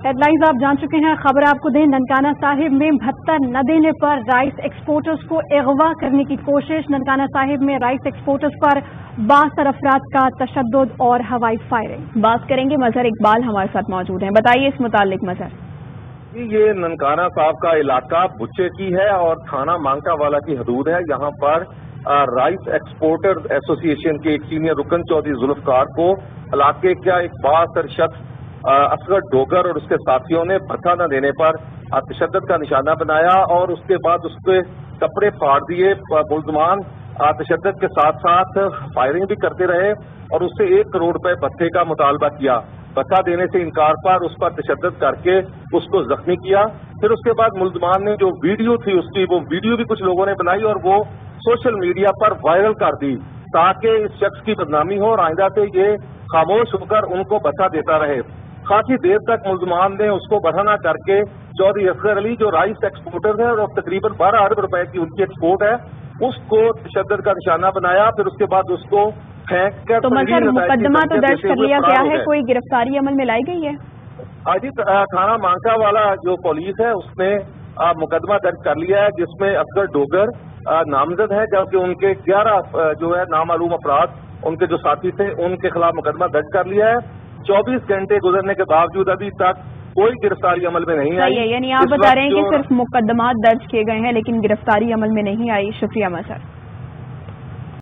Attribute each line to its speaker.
Speaker 1: Headlines आप जान चुके हैं खबर आपको दें ननकाना साहिब में भत्ता न देने पर राइस एक्सपोर्टर्स को अगवा करने की कोशिश। ननकाना साहिब में राइस एक्सपोर्टर्स पर बासर अफराद का तशद और हवाई फायरिंग
Speaker 2: बात करेंगे मजहर इकबाल हमारे साथ मौजूद हैं। बताइए इस मुतालिक मजहर।
Speaker 3: ये ननकाना साहब का इलाका बुच्चे की है और थाना मांका वाला की हदूद है। यहाँ पर राइस एक्सपोर्टर एसोसिएशन के एक सीनियर रुकन चौधरी जुल्फकार को इलाके का एक बासर शख्स असगर डोगर और उसके साथियों ने भत्ता न देने पर तशद का निशाना बनाया और उसके बाद उसके कपड़े फाड़ दिए। मुलजमान तशद के साथ साथ फायरिंग भी करते रहे और उससे एक करोड़ रुपए भत्ते का मुतालबा किया। भत्ता देने से इनकार पर उस पर तशद करके उसको जख्मी किया। फिर उसके बाद मुलजमान ने जो वीडियो थी उसकी, वो वीडियो भी कुछ लोगों ने बनाई और वो सोशल मीडिया पर वायरल कर दी ताकि इस शख्स की बदनामी हो और आइंदा से ये खामोश होकर उनको भत्ता देता रहे। काफ़ी देर तक मुलजमान ने उसको बढ़ाना करके चौधरी असगर अली जो राइस एक्सपोर्टर है और तकरीबन बारह अरब रुपए की उनकी एक्सपोर्ट है उसको तशद का निशाना बनाया फिर उसके बाद उसको फेंक कर
Speaker 2: तो मतलब मुकदमा तो दर्ज कर लिया गया है कोई गिरफ्तारी अमल में लाई गई है?
Speaker 3: अजीत थाना मांका वाला जो पुलिस है उसने मुकदमा दर्ज कर लिया है जिसमें असगर डोगर नामजद है जबकि उनके ग्यारह जो है नामालूम अपराध उनके जो साथी थे उनके खिलाफ मुकदमा दर्ज कर लिया है। 24 घंटे गुजरने के बावजूद अभी तक कोई गिरफ्तारी अमल में नहीं आई।
Speaker 2: है यानी आप बता रहे हैं कि सिर्फ़ मुकदमा दर्ज किए गए हैं लेकिन गिरफ्तारी अमल में नहीं आई शुक्रिया मसर